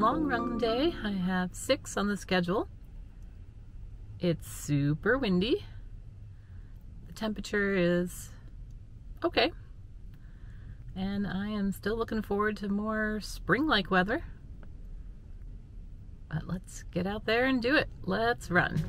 long run day. I have six on the schedule. It's super windy. The temperature is okay. And I am still looking forward to more spring-like weather. But let's get out there and do it. Let's run.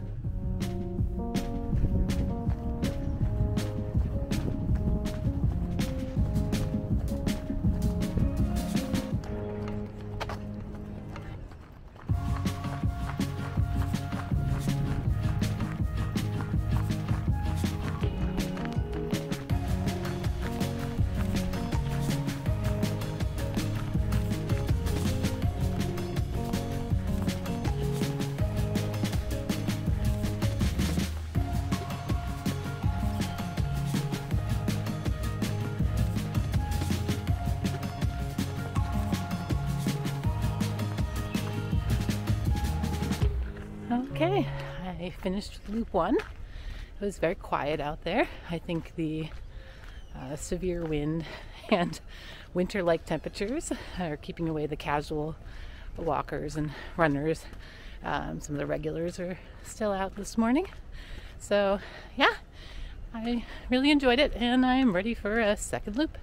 Finished loop one. It was very quiet out there. I think the uh, severe wind and winter like temperatures are keeping away the casual walkers and runners. Um, some of the regulars are still out this morning. So, yeah, I really enjoyed it and I'm ready for a second loop.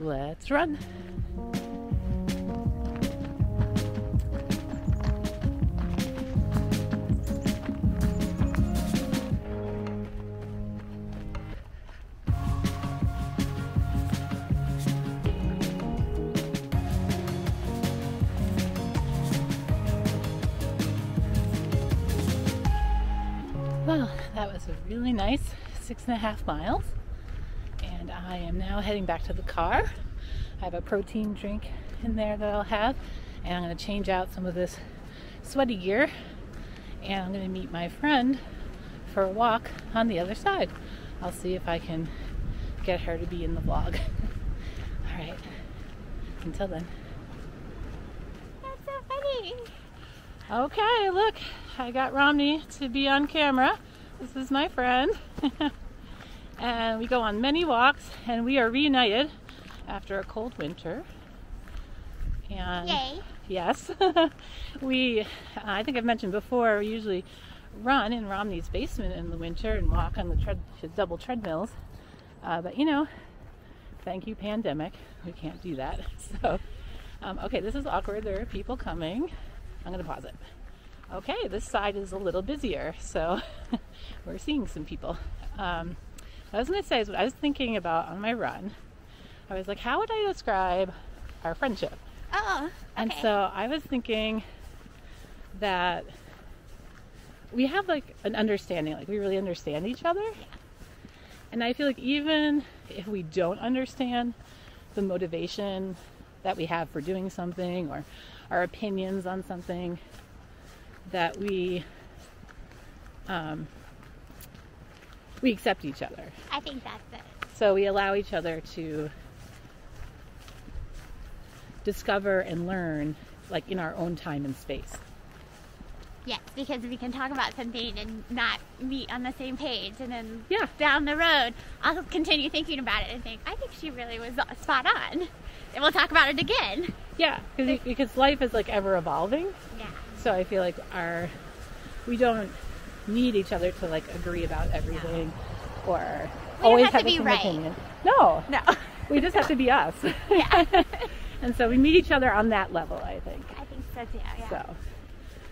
Let's run. Really nice six and a half miles. And I am now heading back to the car. I have a protein drink in there that I'll have. And I'm going to change out some of this sweaty gear. And I'm going to meet my friend for a walk on the other side. I'll see if I can get her to be in the vlog. All right. Until then. That's so funny. Okay, look, I got Romney to be on camera. This is my friend. and we go on many walks and we are reunited after a cold winter. And Yay. yes, we, I think I've mentioned before, we usually run in Romney's basement in the winter and walk on the tread, double treadmills. Uh, but you know, thank you, pandemic, we can't do that. So, um, okay, this is awkward. There are people coming. I'm going to pause it. Okay, this side is a little busier, so we're seeing some people. Um, what I was going to say is what I was thinking about on my run. I was like, how would I describe our friendship? Oh, okay. And so I was thinking that we have like an understanding, like we really understand each other. And I feel like even if we don't understand the motivation that we have for doing something or our opinions on something, that we um, we accept each other. I think that's it. So we allow each other to discover and learn like in our own time and space. Yes, because we can talk about something and not meet on the same page, and then Yeah. down the road, I'll continue thinking about it and think, I think she really was spot on, and we'll talk about it again. Yeah, because because life is like ever evolving. Yeah. So I feel like our we don't need each other to like agree about everything or don't always have to have the be same right. opinion. No, No. we just have to be us. yeah. and so we meet each other on that level, I think. I think so too. Yeah. So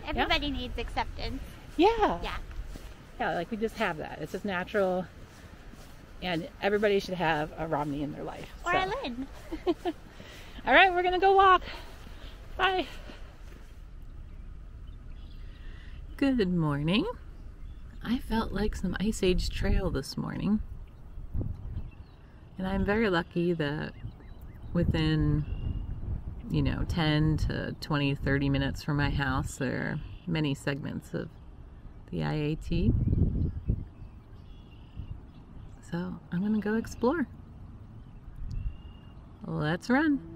Everybody needs acceptance. yeah, Yeah. yeah, like we just have that. It's just natural, and everybody should have a Romney in their life. Or so. a Lynn. All right, we're gonna go walk. Bye. Good morning. I felt like some Ice Age trail this morning. And I'm very lucky that within, you know, 10 to 20, 30 minutes from my house, there are many segments of the IAT. So I'm gonna go explore. Let's run.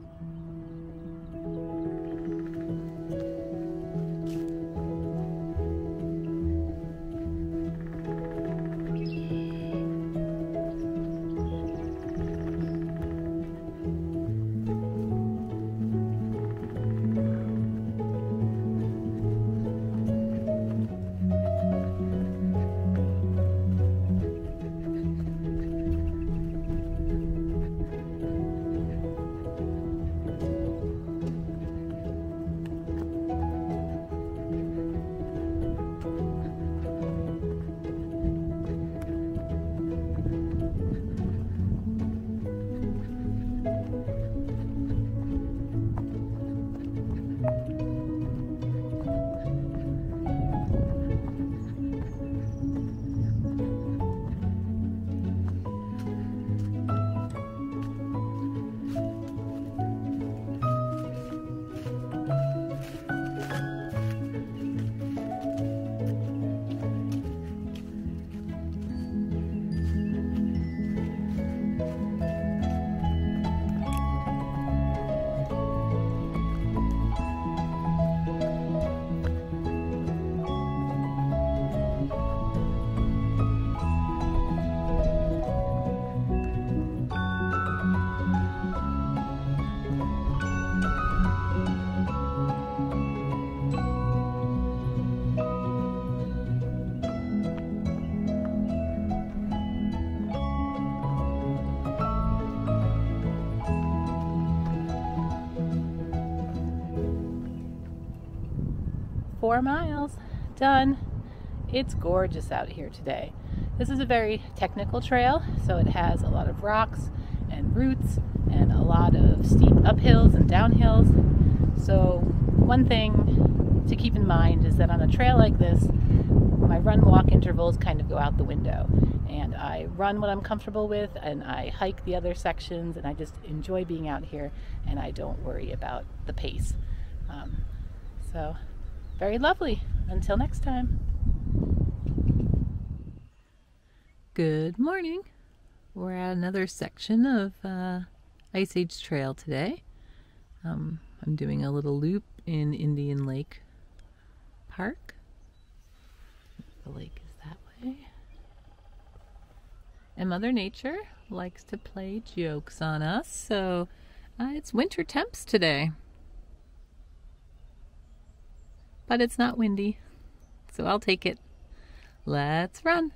Four miles done. It's gorgeous out here today. This is a very technical trail, so it has a lot of rocks and roots and a lot of steep uphills and downhills. So one thing to keep in mind is that on a trail like this, my run walk intervals kind of go out the window and I run what I'm comfortable with and I hike the other sections and I just enjoy being out here and I don't worry about the pace. Um, so very lovely. Until next time. Good morning. We're at another section of uh, Ice Age Trail today. Um, I'm doing a little loop in Indian Lake Park. The lake is that way. And Mother Nature likes to play jokes on us, so uh, it's winter temps today. But it's not windy, so I'll take it. Let's run.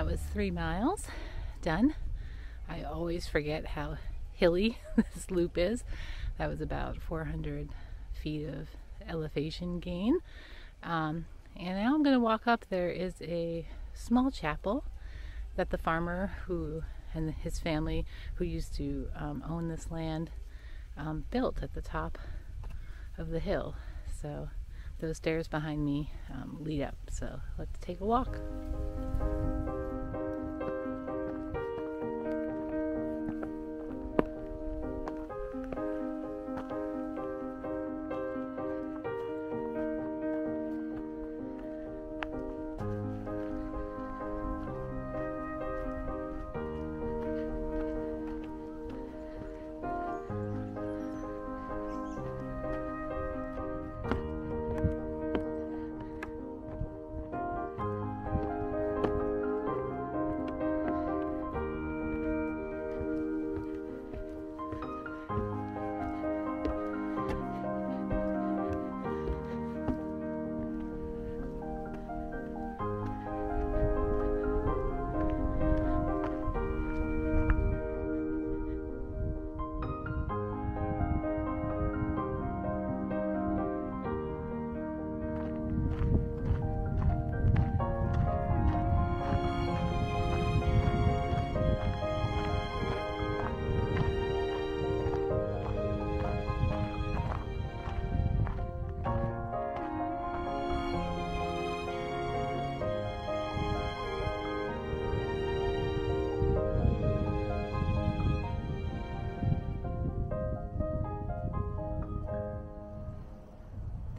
That was three miles done. I always forget how hilly this loop is. That was about 400 feet of elevation gain. Um, and now I'm going to walk up. There is a small chapel that the farmer who and his family who used to um, own this land um, built at the top of the hill. So those stairs behind me um, lead up. So let's take a walk.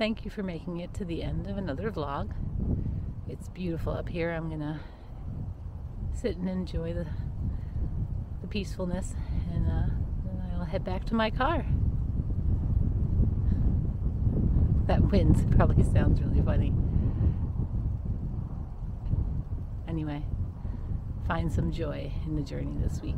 Thank you for making it to the end of another vlog. It's beautiful up here. I'm gonna sit and enjoy the, the peacefulness and uh, then I'll head back to my car. That wind probably sounds really funny. Anyway, find some joy in the journey this week.